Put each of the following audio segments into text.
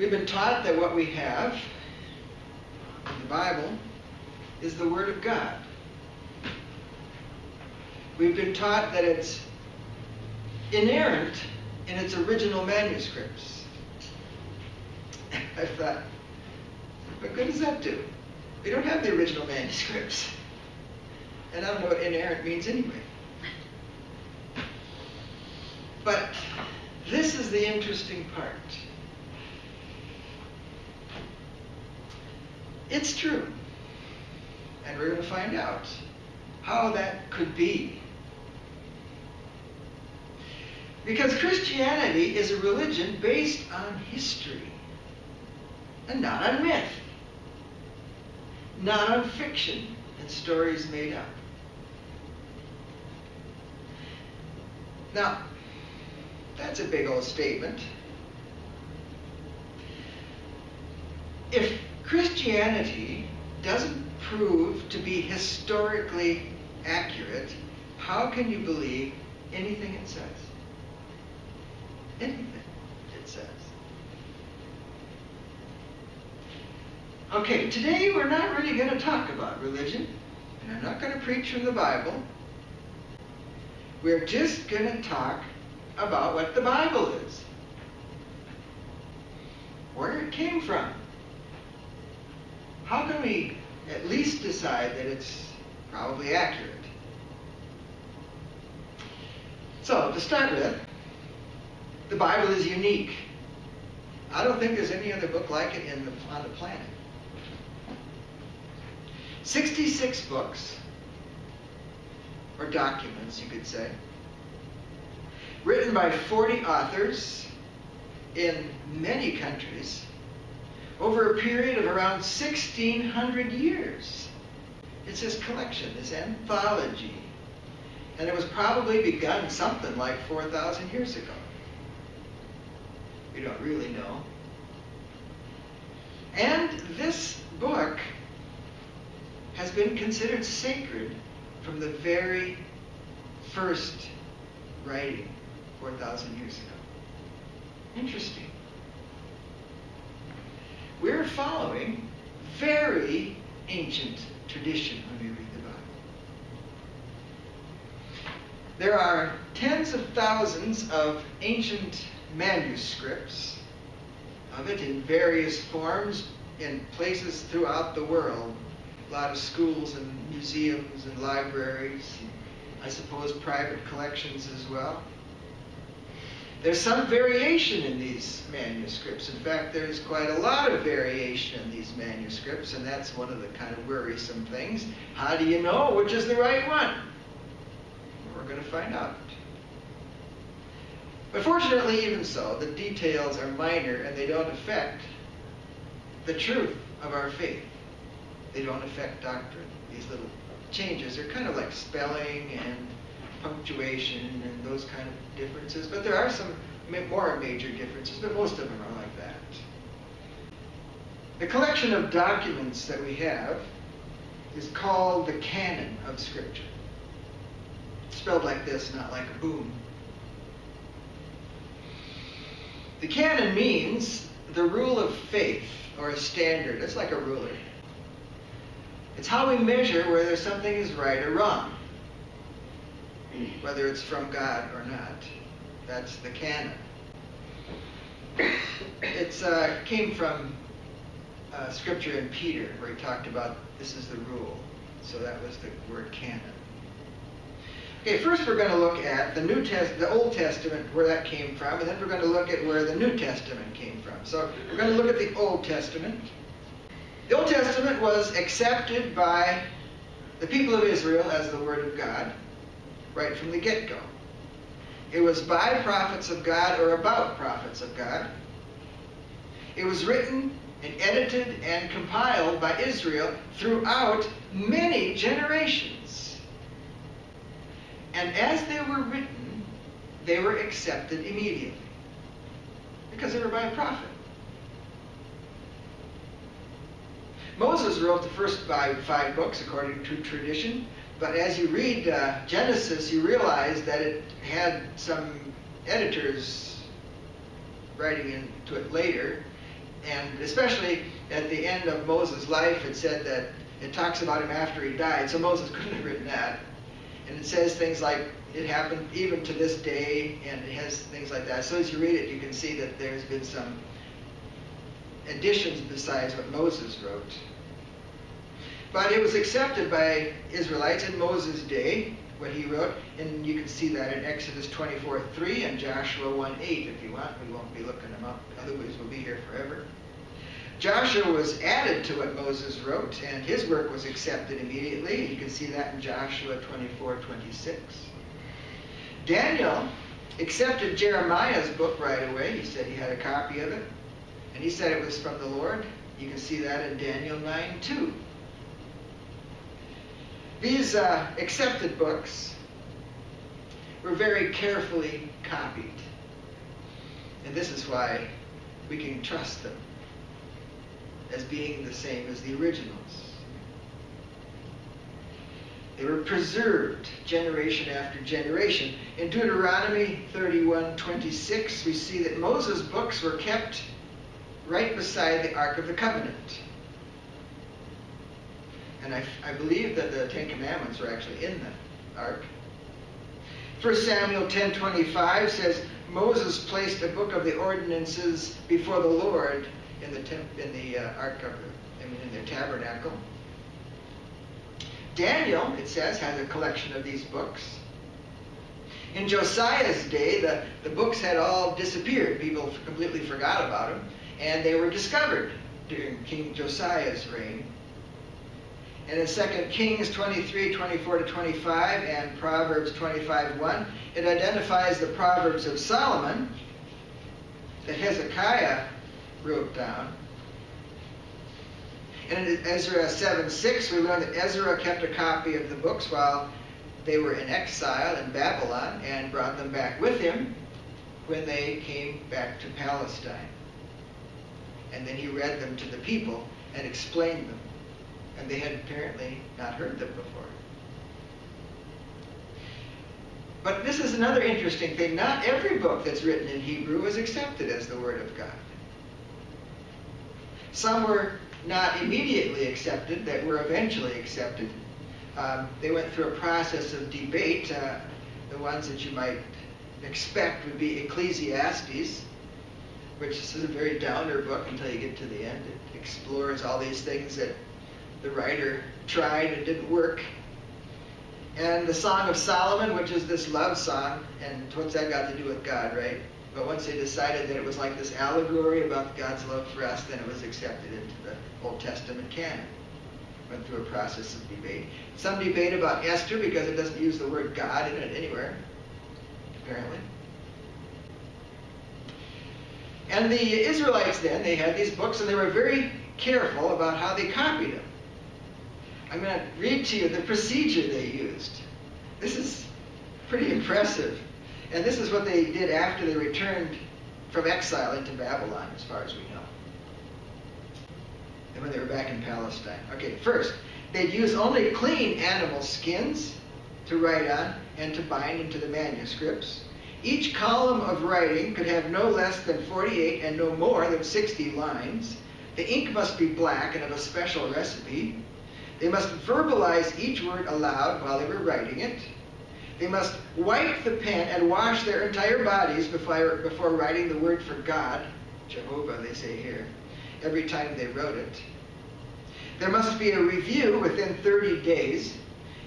We've been taught that what we have in the Bible is the Word of God. We've been taught that it's inerrant in its original manuscripts. I thought, what good does that do? We don't have the original manuscripts. And I don't know what inerrant means anyway. But this is the interesting part. It's true. And we're going to find out how that could be. Because Christianity is a religion based on history and not on myth, not on fiction and stories made up. Now, that's a big old statement. If Christianity doesn't prove to be historically accurate, how can you believe anything it says? Anything it says. Okay, today we're not really going to talk about religion, and I'm not going to preach from the Bible. We're just going to talk about what the Bible is, where it came from. How can we at least decide that it's probably accurate? So, to start with, the Bible is unique. I don't think there's any other book like it the, on the planet. 66 books, or documents, you could say, written by 40 authors in many countries over a period of around 1,600 years. It's this collection, this anthology. And it was probably begun something like 4,000 years ago. We don't really know. And this book has been considered sacred from the very first writing 4,000 years ago. Interesting. We're following very ancient tradition when we read the Bible. There are tens of thousands of ancient manuscripts of it in various forms in places throughout the world. A lot of schools and museums and libraries, and I suppose private collections as well. There's some variation in these manuscripts. In fact, there's quite a lot of variation in these manuscripts, and that's one of the kind of worrisome things. How do you know which is the right one? We're going to find out. But fortunately, even so, the details are minor and they don't affect the truth of our faith. They don't affect doctrine. These little changes are kind of like spelling and punctuation and those kind of differences. But there are some more major differences, but most of them are like that. The collection of documents that we have is called the canon of Scripture. Spelled like this, not like a boom. The canon means the rule of faith or a standard. It's like a ruler. It's how we measure whether something is right or wrong, whether it's from God or not. That's the canon. It uh, came from uh, scripture in Peter, where he talked about this is the rule. So that was the word canon. Okay, first we're going to look at the New Test, the Old Testament, where that came from, and then we're going to look at where the New Testament came from. So we're going to look at the Old Testament. The Old Testament was accepted by the people of Israel as the Word of God right from the get-go. It was by prophets of God or about prophets of God. It was written and edited and compiled by Israel throughout many generations. And as they were written, they were accepted immediately because they were by a prophet. Moses wrote the first five, five books according to tradition, but as you read uh, Genesis, you realize that it had some editors writing into it later, and especially at the end of Moses' life, it said that it talks about him after he died, so Moses couldn't have written that. And it says things like, it happened even to this day, and it has things like that. So as you read it, you can see that there's been some additions besides what Moses wrote. But it was accepted by Israelites in Moses' day, what he wrote, and you can see that in Exodus 24 3 and Joshua 1 8 if you want. We won't be looking them up, otherwise, we'll be here forever. Joshua was added to what Moses wrote, and his work was accepted immediately. You can see that in Joshua 24 26. Daniel accepted Jeremiah's book right away. He said he had a copy of it, and he said it was from the Lord. You can see that in Daniel 9 2. These uh, accepted books were very carefully copied. And this is why we can trust them as being the same as the originals. They were preserved generation after generation. In Deuteronomy 31:26, we see that Moses' books were kept right beside the Ark of the Covenant. And I, I believe that the Ten Commandments are actually in the Ark. 1 Samuel 10:25 says Moses placed a book of the ordinances before the Lord in the temp, in the uh, ark of I mean in the tabernacle. Daniel, it says, has a collection of these books. In Josiah's day, the, the books had all disappeared. People completely forgot about them, and they were discovered during King Josiah's reign. And in 2 Kings 23, 24 to 25 and Proverbs 25, 1, it identifies the Proverbs of Solomon that Hezekiah wrote down. And in Ezra 7, 6, we learn that Ezra kept a copy of the books while they were in exile in Babylon and brought them back with him when they came back to Palestine. And then he read them to the people and explained them and they had apparently not heard them before. But this is another interesting thing. Not every book that's written in Hebrew is accepted as the Word of God. Some were not immediately accepted, that were eventually accepted. Um, they went through a process of debate. Uh, the ones that you might expect would be Ecclesiastes, which is a very downer book until you get to the end. It explores all these things that the writer tried, it didn't work. And the Song of Solomon, which is this love song, and what's that got to do with God, right? But once they decided that it was like this allegory about God's love for us, then it was accepted into the Old Testament canon. Went through a process of debate. Some debate about Esther because it doesn't use the word God in it anywhere, apparently. And the Israelites then, they had these books and they were very careful about how they copied them. I'm going to read to you the procedure they used. This is pretty impressive. And this is what they did after they returned from exile into Babylon, as far as we know. And when they were back in Palestine. Okay, first, they'd use only clean animal skins to write on and to bind into the manuscripts. Each column of writing could have no less than 48 and no more than 60 lines. The ink must be black and of a special recipe. They must verbalize each word aloud while they were writing it. They must wipe the pen and wash their entire bodies before, before writing the word for God, Jehovah, they say here, every time they wrote it. There must be a review within 30 days,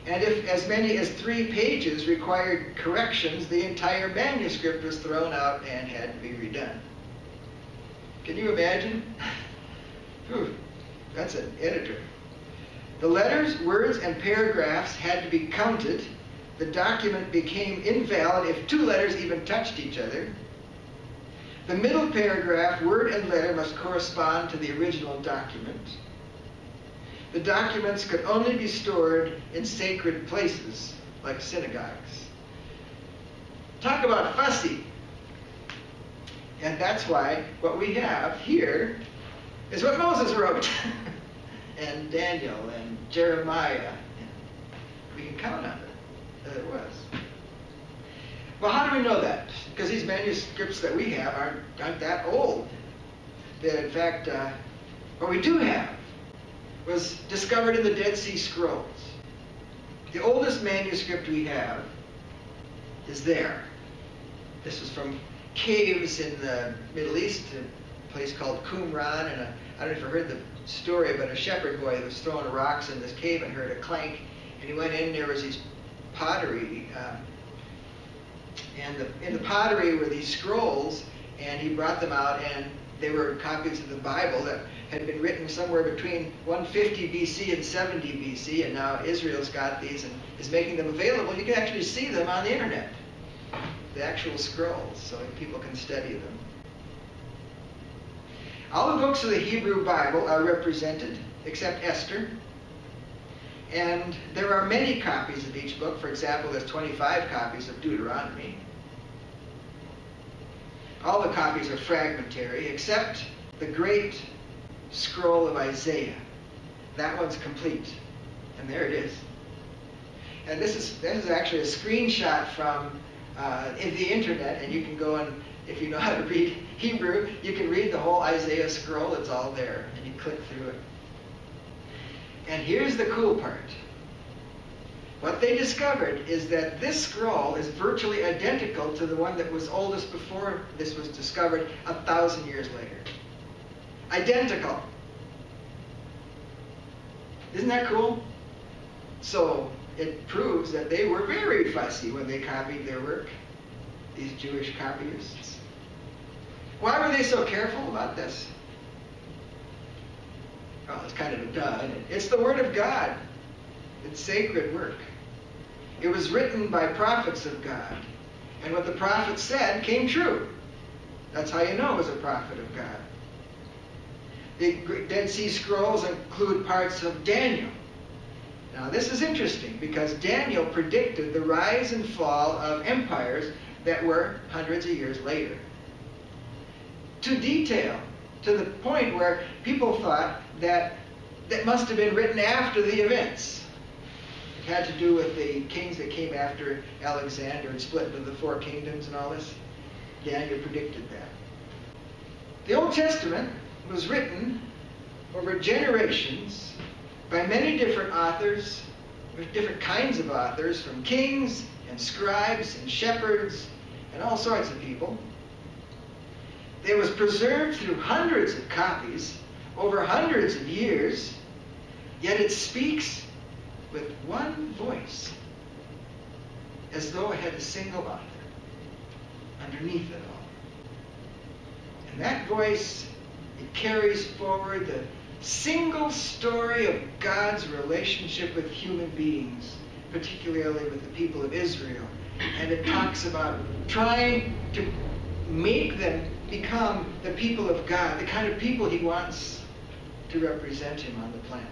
and if as many as three pages required corrections, the entire manuscript was thrown out and had to be redone. Can you imagine? Whew, that's an editor. The letters, words, and paragraphs had to be counted. The document became invalid if two letters even touched each other. The middle paragraph, word and letter, must correspond to the original document. The documents could only be stored in sacred places, like synagogues. Talk about fussy. And that's why what we have here is what Moses wrote. and Daniel and Jeremiah. We can count on it that it was. Well, how do we know that? Because these manuscripts that we have aren't, aren't that old. that in fact, uh, what we do have was discovered in the Dead Sea Scrolls. The oldest manuscript we have is there. This was from caves in the Middle East, a place called Qumran, and a, I don't know if you heard the story, but a shepherd boy who was throwing rocks in this cave and heard a clank, and he went in. There was these pottery, uh, and the, in the pottery were these scrolls, and he brought them out, and they were copies of the Bible that had been written somewhere between 150 BC and 70 BC, and now Israel's got these and is making them available. You can actually see them on the internet, the actual scrolls, so people can study them. All the books of the Hebrew Bible are represented, except Esther. And there are many copies of each book. For example, there's 25 copies of Deuteronomy. All the copies are fragmentary, except the great scroll of Isaiah. That one's complete. And there it is. And this is this is actually a screenshot from uh, in the internet, and you can go and if you know how to read Hebrew, you can read the whole Isaiah scroll. It's all there, and you click through it. And here's the cool part. What they discovered is that this scroll is virtually identical to the one that was oldest before this was discovered a thousand years later. Identical. Isn't that cool? So it proves that they were very fussy when they copied their work, these Jewish copyists. Why were they so careful about this? Well, it's kind of a duh. It's the Word of God. It's sacred work. It was written by prophets of God. And what the prophet said came true. That's how you know it was a prophet of God. The Dead Sea Scrolls include parts of Daniel. Now, this is interesting because Daniel predicted the rise and fall of empires that were hundreds of years later. To detail, to the point where people thought that that must have been written after the events. It had to do with the kings that came after Alexander and split into the four kingdoms and all this. Daniel predicted that. The Old Testament was written over generations by many different authors, different kinds of authors, from kings and scribes and shepherds and all sorts of people. It was preserved through hundreds of copies over hundreds of years, yet it speaks with one voice, as though it had a single author underneath it all. And that voice, it carries forward the single story of God's relationship with human beings, particularly with the people of Israel. And it talks about trying to make them become the people of God, the kind of people he wants to represent him on the planet.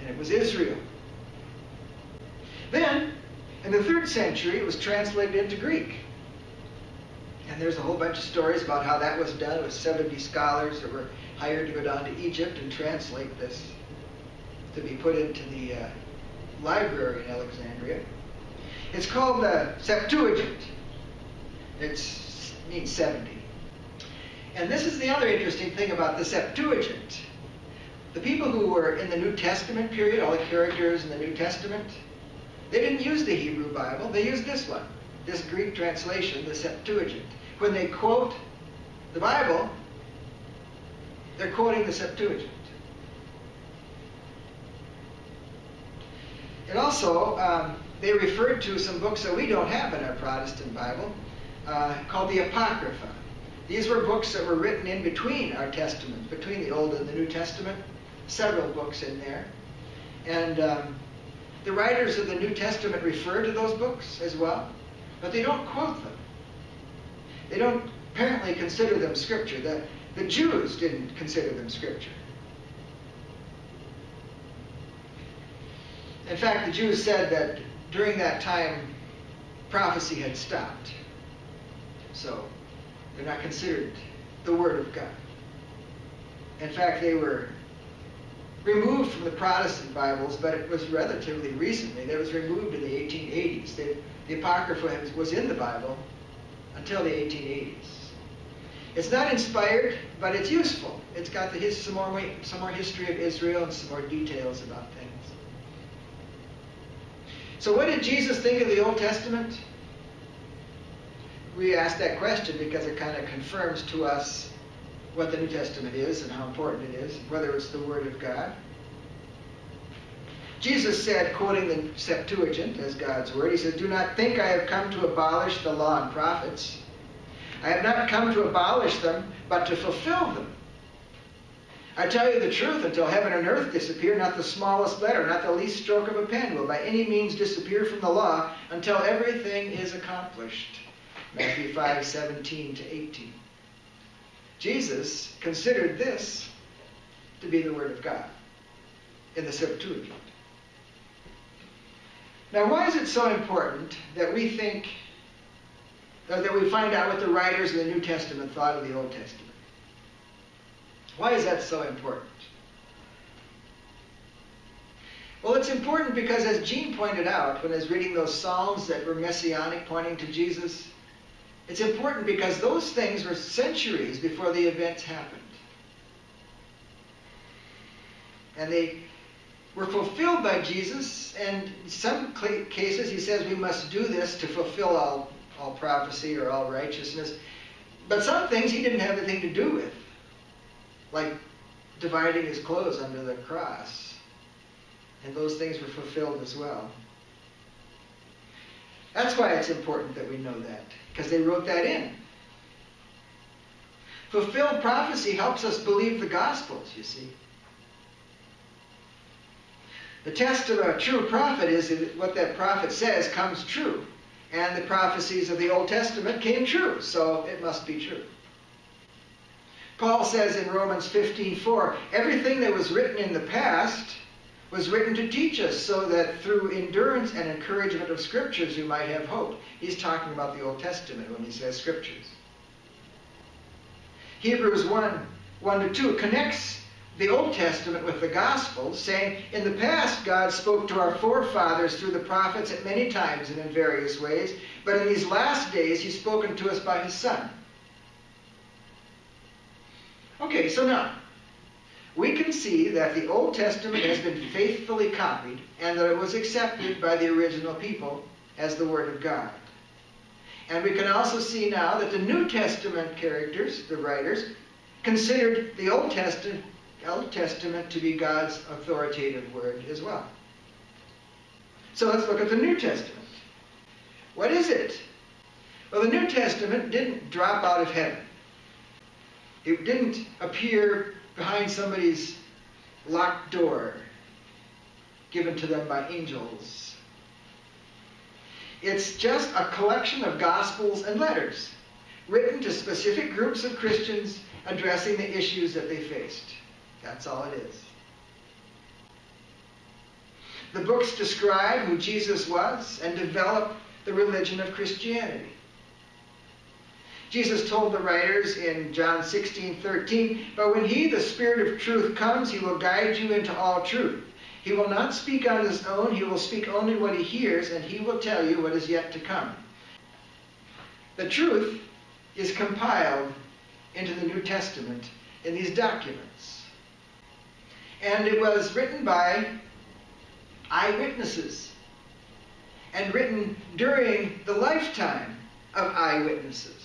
And it was Israel. Then, in the third century, it was translated into Greek. And there's a whole bunch of stories about how that was done. It was 70 scholars that were hired to go down to Egypt and translate this to be put into the uh, library in Alexandria. It's called the Septuagint. It means 70. And this is the other interesting thing about the Septuagint. The people who were in the New Testament period, all the characters in the New Testament, they didn't use the Hebrew Bible. They used this one, this Greek translation, the Septuagint. When they quote the Bible, they're quoting the Septuagint. And also, um, they referred to some books that we don't have in our Protestant Bible uh, called the Apocrypha. These were books that were written in between our testaments, between the Old and the New Testament, several books in there. And um, the writers of the New Testament refer to those books as well, but they don't quote them. They don't apparently consider them scripture. The, the Jews didn't consider them scripture. In fact, the Jews said that during that time, prophecy had stopped. So they're not considered the Word of God. In fact, they were removed from the Protestant Bibles, but it was relatively recently. It was removed in the 1880s. The, the Apocrypha was in the Bible until the 1880s. It's not inspired, but it's useful. It's got the, some, more, some more history of Israel and some more details about things. So, what did Jesus think of the Old Testament? We ask that question because it kind of confirms to us what the New Testament is and how important it is, whether it's the Word of God. Jesus said, quoting the Septuagint as God's Word, He said, Do not think I have come to abolish the law and prophets. I have not come to abolish them, but to fulfill them. I tell you the truth, until heaven and earth disappear, not the smallest letter, not the least stroke of a pen will by any means disappear from the law until everything is accomplished. Matthew 5, 17 to 18. Jesus considered this to be the Word of God in the Septuagint. Now, why is it so important that we think, that we find out what the writers of the New Testament thought of the Old Testament? Why is that so important? Well, it's important because, as Jean pointed out when I was reading those Psalms that were messianic, pointing to Jesus, it's important because those things were centuries before the events happened. And they were fulfilled by Jesus, and in some cases he says we must do this to fulfill all, all prophecy or all righteousness. But some things he didn't have anything to do with, like dividing his clothes under the cross. And those things were fulfilled as well. That's why it's important that we know that, because they wrote that in. Fulfilled prophecy helps us believe the Gospels, you see. The test of a true prophet is that what that prophet says comes true. And the prophecies of the Old Testament came true, so it must be true. Paul says in Romans 15:4, everything that was written in the past was written to teach us so that through endurance and encouragement of scriptures you might have hope. He's talking about the Old Testament when he says scriptures. Hebrews 1, 1 to 2 connects the Old Testament with the Gospels, saying, In the past, God spoke to our forefathers through the prophets at many times and in various ways, but in these last days, He's spoken to us by His Son. Okay, so now, we can see that the Old Testament has been faithfully copied and that it was accepted by the original people as the Word of God. And we can also see now that the New Testament characters, the writers, considered the Old Testament Old Testament to be God's authoritative word as well. So let's look at the New Testament. What is it? Well, the New Testament didn't drop out of heaven. It didn't appear behind somebody's locked door given to them by angels. It's just a collection of gospels and letters written to specific groups of Christians addressing the issues that they faced. That's all it is. The books describe who Jesus was and develop the religion of Christianity. Jesus told the writers in John 16, 13, But when he, the Spirit of truth, comes, he will guide you into all truth. He will not speak on his own, he will speak only what he hears, and he will tell you what is yet to come. The truth is compiled into the New Testament in these documents and it was written by eyewitnesses and written during the lifetime of eyewitnesses.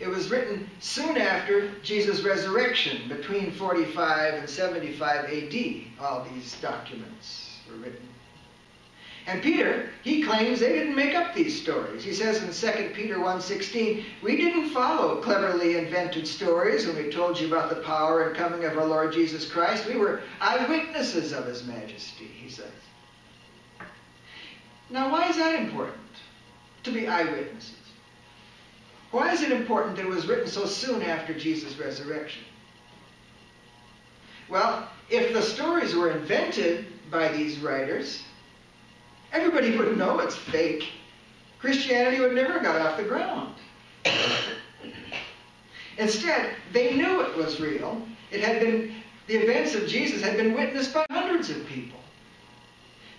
It was written soon after Jesus' resurrection, between 45 and 75 AD. All these documents were written. And Peter, he claims they didn't make up these stories. He says in 2 Peter 1.16, we didn't follow cleverly invented stories when we told you about the power and coming of our Lord Jesus Christ. We were eyewitnesses of his majesty, he says. Now, why is that important, to be eyewitnesses? Why is it important that it was written so soon after Jesus' resurrection? Well, if the stories were invented by these writers, Everybody would know it's fake. Christianity would never have got off the ground. Instead, they knew it was real. It had been the events of Jesus had been witnessed by hundreds of people.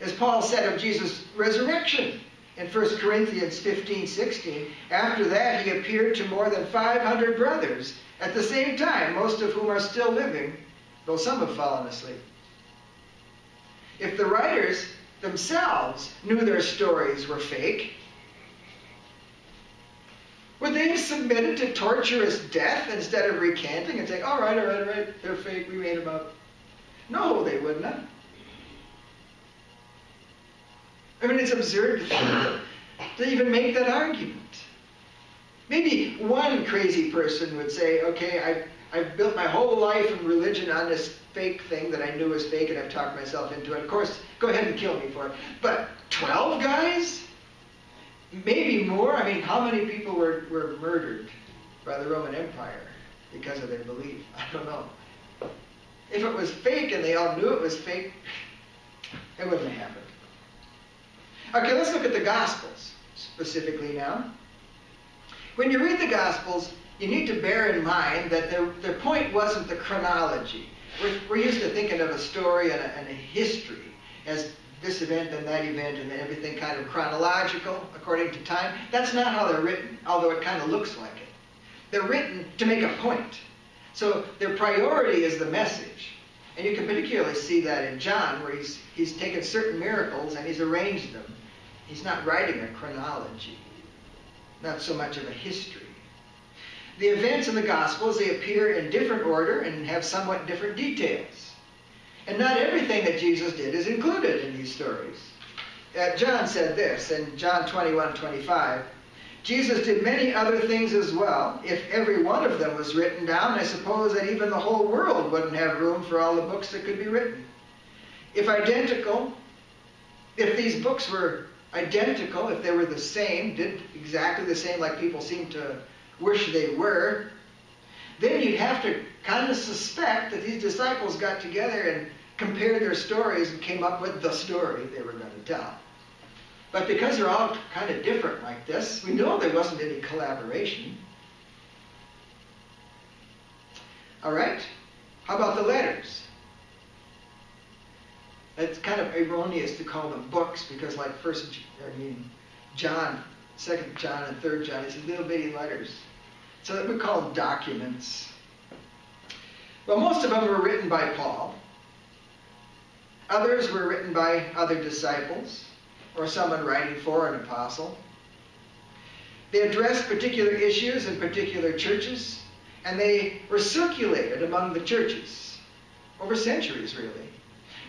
As Paul said of Jesus' resurrection in 1 Corinthians 15 16. After that, he appeared to more than 500 brothers at the same time, most of whom are still living, though some have fallen asleep. If the writers themselves knew their stories were fake, would they have submitted to torturous death instead of recanting and saying, all right, all right, all right, they're fake, we made them up? No, they wouldn't have. I mean, it's absurd to, to even make that argument. Maybe one crazy person would say, okay, I've, I've built my whole life and religion on this fake thing that I knew was fake and I've talked myself into it. Of course, go ahead and kill me for it. But 12 guys? Maybe more? I mean, how many people were, were murdered by the Roman Empire because of their belief? I don't know. If it was fake and they all knew it was fake, it wouldn't have happened. Okay, let's look at the Gospels specifically now. When you read the Gospels, you need to bear in mind that their, their point wasn't the chronology. We're, we're used to thinking of a story and a, and a history as this event and that event and everything kind of chronological according to time. That's not how they're written, although it kind of looks like it. They're written to make a point. So their priority is the message. And you can particularly see that in John, where he's, he's taken certain miracles and he's arranged them. He's not writing a chronology, not so much of a history. The events in the Gospels, they appear in different order and have somewhat different details. And not everything that Jesus did is included in these stories. Uh, John said this in John 21 25. Jesus did many other things as well. If every one of them was written down, I suppose that even the whole world wouldn't have room for all the books that could be written. If identical, if these books were identical, if they were the same, did exactly the same like people seem to wish they were, then you'd have to kind of suspect that these disciples got together and compared their stories and came up with the story they were going to tell. But because they're all kind of different like this, we know there wasn't any collaboration. All right? How about the letters? It's kind of erroneous to call them books because, like First, I mean, John, Second John, and Third John, these little bitty letters. So we call them documents. Well, most of them were written by Paul. Others were written by other disciples or someone writing for an apostle. They addressed particular issues in particular churches, and they were circulated among the churches over centuries, really,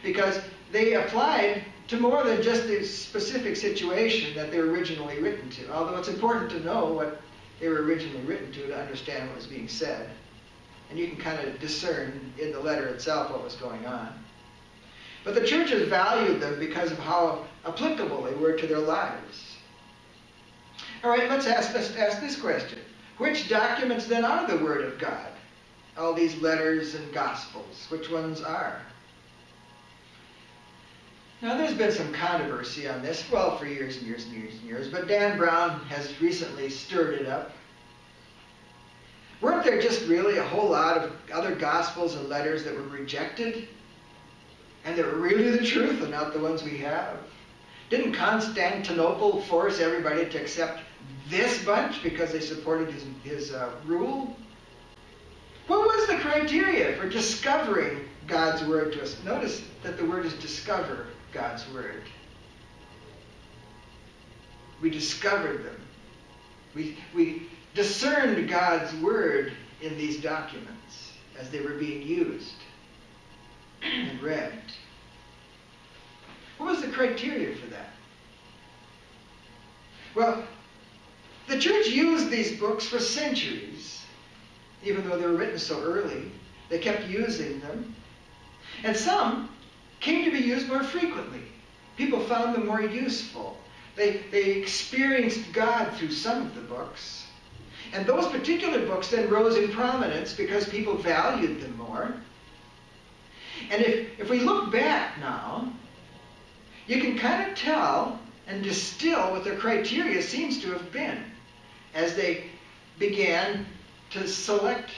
because they applied to more than just the specific situation that they were originally written to. Although it's important to know what they were originally written to to understand what was being said. And you can kind of discern in the letter itself what was going on. But the churches valued them because of how applicable they were to their lives. All right, let's ask, let's ask this question. Which documents then are the Word of God? All these letters and Gospels, which ones are? Now, there's been some controversy on this, well, for years and years and years and years, but Dan Brown has recently stirred it up. Weren't there just really a whole lot of other Gospels and letters that were rejected? And that were really the truth and not the ones we have? Didn't Constantinople force everybody to accept this bunch because they supported his, his uh, rule? What was the criteria for discovering God's word to us? Notice that the word is discover God's word. We discovered them. We, we discerned God's word in these documents as they were being used and read. What was the criteria for that? Well, the church used these books for centuries, even though they were written so early. They kept using them. And some came to be used more frequently. People found them more useful. They, they experienced God through some of the books. And those particular books then rose in prominence because people valued them more. And if, if we look back now, you can kind of tell and distill what their criteria seems to have been as they began to select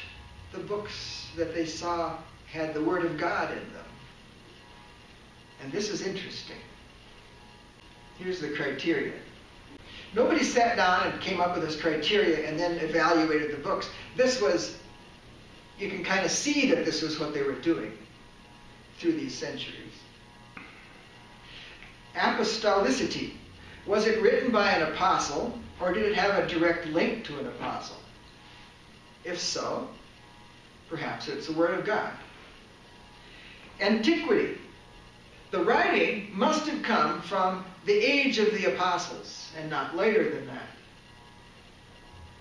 the books that they saw had the Word of God in them. And this is interesting. Here's the criteria. Nobody sat down and came up with this criteria and then evaluated the books. This was, you can kind of see that this was what they were doing through these centuries. Apostolicity. Was it written by an apostle or did it have a direct link to an apostle? If so, perhaps it's the Word of God. Antiquity. The writing must have come from the age of the apostles and not later than that.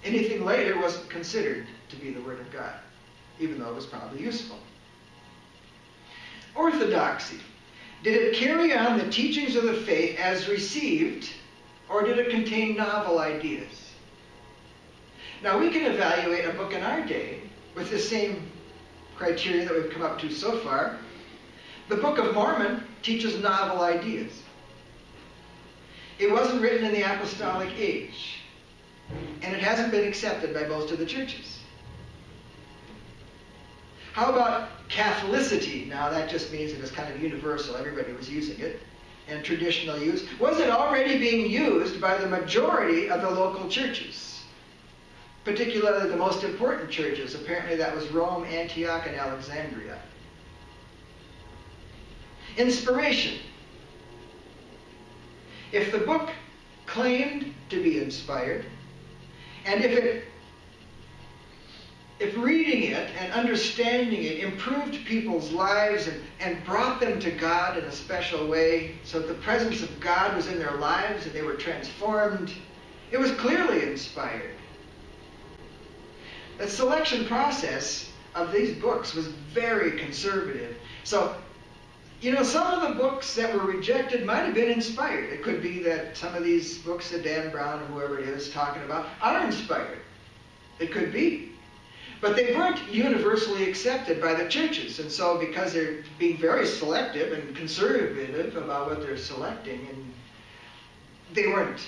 Anything later wasn't considered to be the Word of God, even though it was probably useful. Orthodoxy. Did it carry on the teachings of the faith as received, or did it contain novel ideas? Now, we can evaluate a book in our day with the same criteria that we've come up to so far. The Book of Mormon teaches novel ideas. It wasn't written in the apostolic age, and it hasn't been accepted by most of the churches. How about Catholicity? Now, that just means it was kind of universal, everybody was using it, and traditional use. Was it already being used by the majority of the local churches? Particularly the most important churches. Apparently, that was Rome, Antioch, and Alexandria. Inspiration. If the book claimed to be inspired, and if it if reading it and understanding it improved people's lives and, and brought them to God in a special way, so that the presence of God was in their lives and they were transformed, it was clearly inspired. The selection process of these books was very conservative. So, you know, some of the books that were rejected might have been inspired. It could be that some of these books that Dan Brown or whoever it is talking about are inspired. It could be. But they weren't universally accepted by the churches. And so, because they're being very selective and conservative about what they're selecting, and they weren't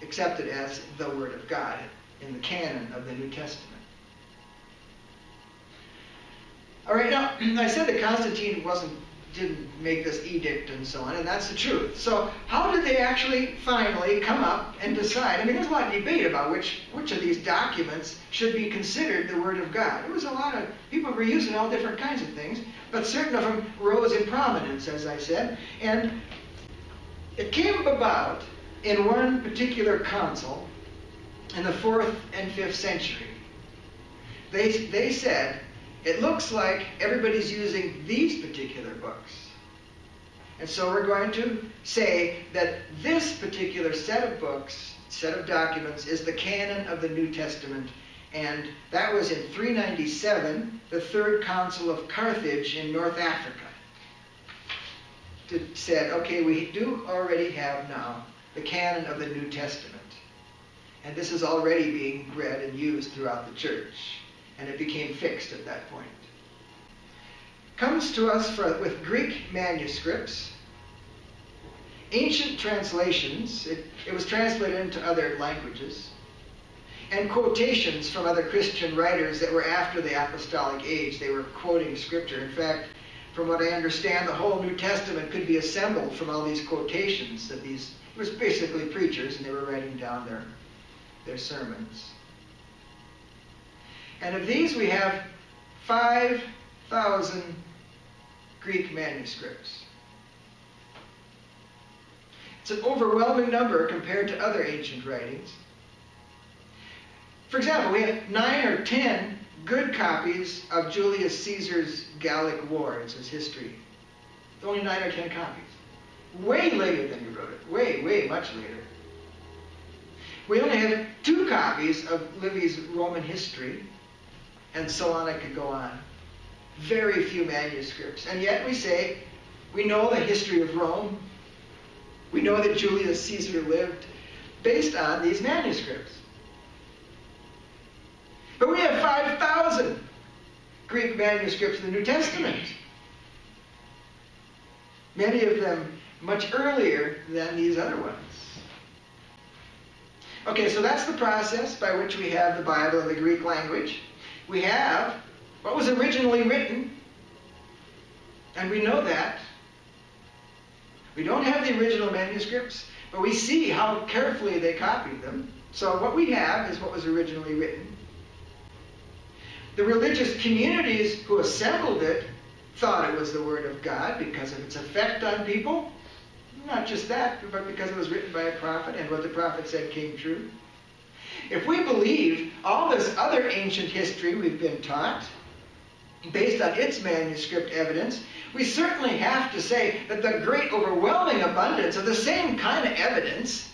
accepted as the Word of God in the canon of the New Testament. All right, now, I said that Constantine wasn't didn't make this edict and so on, and that's the truth. So how did they actually finally come up and decide? I mean, there's a lot of debate about which which of these documents should be considered the Word of God. There was a lot of people were using all different kinds of things, but certain of them rose in prominence, as I said, and it came about in one particular council in the fourth and fifth century. They they said it looks like everybody's using these particular books. And so we're going to say that this particular set of books, set of documents, is the canon of the New Testament. And that was in 397, the Third Council of Carthage in North Africa. It said, okay, we do already have now the canon of the New Testament. And this is already being read and used throughout the church and it became fixed at that point. Comes to us for, with Greek manuscripts, ancient translations, it, it was translated into other languages, and quotations from other Christian writers that were after the apostolic age. They were quoting scripture. In fact, from what I understand, the whole New Testament could be assembled from all these quotations that these it was basically preachers and they were writing down their their sermons. And of these, we have 5,000 Greek manuscripts. It's an overwhelming number compared to other ancient writings. For example, we have nine or ten good copies of Julius Caesar's Gallic War. It's his history. Only nine or ten copies. Way later than he wrote it. Way, way much later. We only have two copies of Livy's Roman history and so on. I could go on. Very few manuscripts. And yet we say we know the history of Rome. We know that Julius Caesar lived based on these manuscripts. But we have 5,000 Greek manuscripts in the New Testament. Many of them much earlier than these other ones. Okay, so that's the process by which we have the Bible in the Greek language we have what was originally written, and we know that. We don't have the original manuscripts, but we see how carefully they copied them. So what we have is what was originally written. The religious communities who assembled it thought it was the Word of God because of its effect on people. Not just that, but because it was written by a prophet and what the prophet said came true. If we believe all this other ancient history we've been taught, based on its manuscript evidence, we certainly have to say that the great overwhelming abundance of the same kind of evidence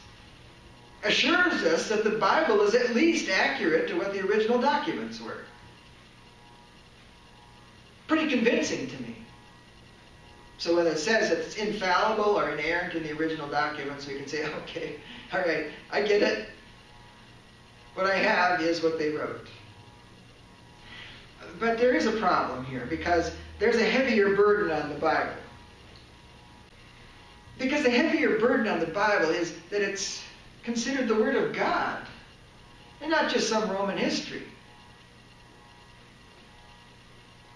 assures us that the Bible is at least accurate to what the original documents were. Pretty convincing to me. So when it says that it's infallible or inerrant in the original documents, we can say, okay, all right, I get it. What I have is what they wrote. But there is a problem here because there's a heavier burden on the Bible. Because the heavier burden on the Bible is that it's considered the Word of God and not just some Roman history.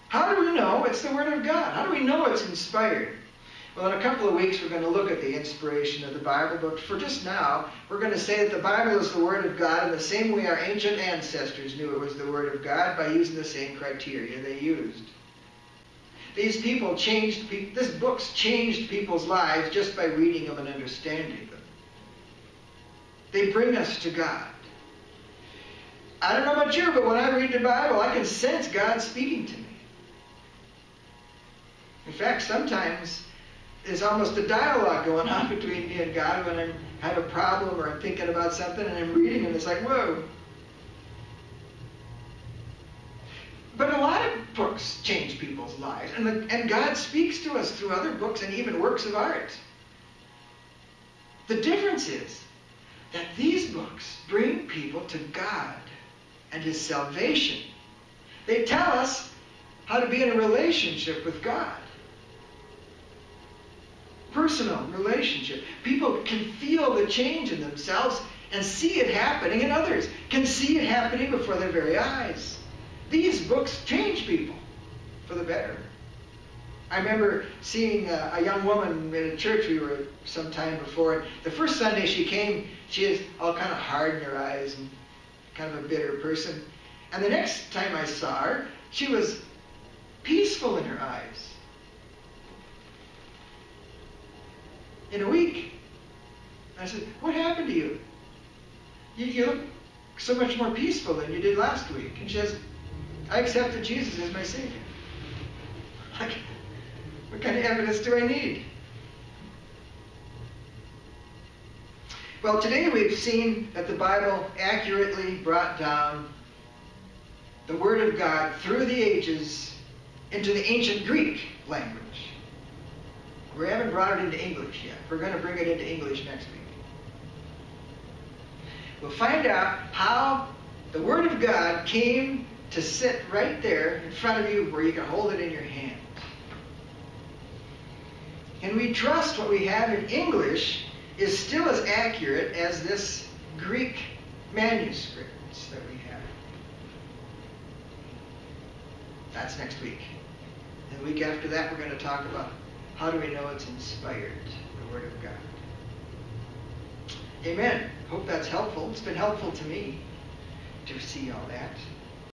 How do we know it's the Word of God? How do we know it's inspired? Well, in a couple of weeks, we're going to look at the inspiration of the Bible, but for just now, we're going to say that the Bible is the Word of God in the same way our ancient ancestors knew it was the Word of God by using the same criteria they used. These people changed, this book's changed people's lives just by reading them and understanding them. They bring us to God. I don't know about you, but when I read the Bible, I can sense God speaking to me. In fact, sometimes there's almost a dialogue going on between me and God when I have a problem or I'm thinking about something and I'm reading and it's like, whoa. But a lot of books change people's lives, and, the, and God speaks to us through other books and even works of art. The difference is that these books bring people to God and His salvation. They tell us how to be in a relationship with God personal relationship. People can feel the change in themselves and see it happening in others, can see it happening before their very eyes. These books change people for the better. I remember seeing a, a young woman in a church we were some time before. and The first Sunday she came, she is all kind of hard in her eyes and kind of a bitter person. And the next time I saw her, she was peaceful in her eyes. In a week. I said, What happened to you? you? You look so much more peaceful than you did last week. And she says, I accepted Jesus as my Savior. Like, what kind of evidence do I need? Well, today we've seen that the Bible accurately brought down the Word of God through the ages into the ancient Greek language. We haven't brought it into English yet. We're going to bring it into English next week. We'll find out how the Word of God came to sit right there in front of you where you can hold it in your hand. And we trust what we have in English is still as accurate as this Greek manuscript that we have. That's next week. And the week after that, we're going to talk about how do we know it's inspired, the Word of God? Amen. Hope that's helpful. It's been helpful to me to see all that.